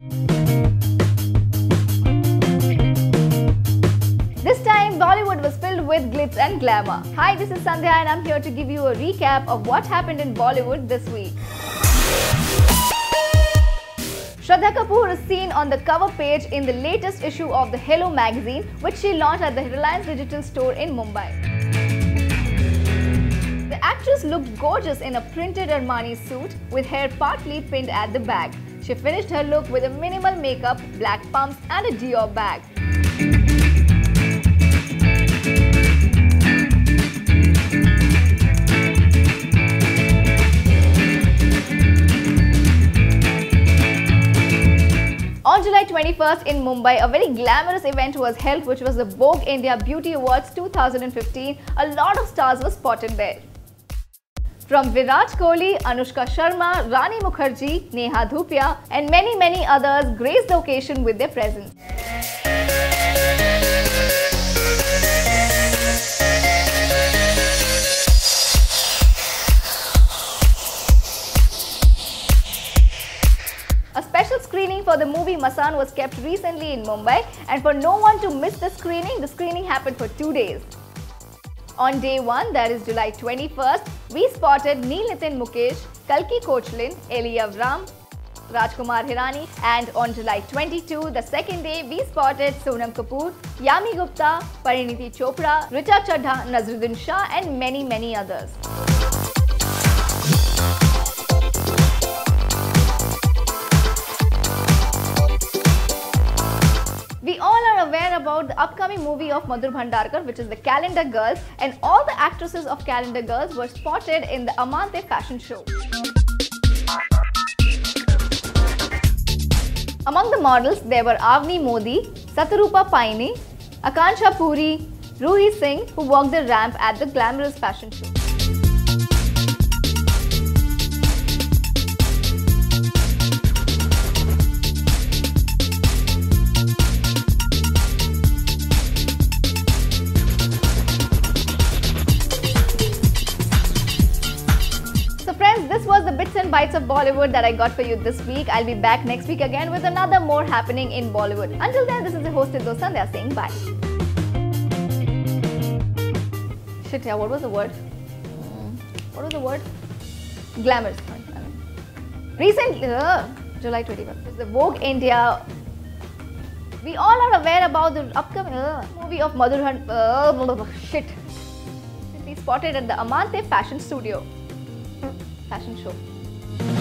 This time, Bollywood was filled with glitz and glamour. Hi, this is Sandhya, and I'm here to give you a recap of what happened in Bollywood this week. Shraddha Kapoor is seen on the cover page in the latest issue of the Hello magazine, which she launched at the Reliance Digital store in Mumbai. The actress looked gorgeous in a printed Armani suit with hair partly pinned at the back. She finished her look with a minimal makeup, black pumps, and a Dior bag. On July 21st in Mumbai, a very glamorous event was held which was the Vogue India Beauty Awards 2015. A lot of stars were spotted there. From Virat Kohli, Anushka Sharma, Rani Mukherjee, Neha Dhupia and many many others graced the occasion with their presence. A special screening for the movie Masaan was kept recently in Mumbai and for no one to miss the screening, the screening happened for two days. On day 1, that is July 21st, we spotted Neil Nitin Mukesh, Kalki Kochlin, Eli Avram, Rajkumar Hirani and on July 22, the second day, we spotted Sonam Kapoor, Yami Gupta, Pariniti Chopra, Richa Chadha, Nazruddin Shah and many many others. All are aware about the upcoming movie of Madhur Bhandarkar which is The Calendar Girls and all the actresses of Calendar Girls were spotted in the Amante fashion show. Among the models there were Avni Modi, Satarupa Pyne, Akansha Puri, Ruhi Singh who walked the ramp at the glamorous fashion show. Bits and bites of Bollywood that I got for you this week. I'll be back next week again with another more happening in Bollywood. Until then, this is the host Indo Sandhya saying bye. Shit, yeah, what was the word? Hmm, What was the word? Glamorous. Recently, uh, July 21st, is the Vogue India. We all are aware about the upcoming uh, movie of Madhur Hunt. Uh, shit. Recently spotted at the Amante Fashion Studio fashion show.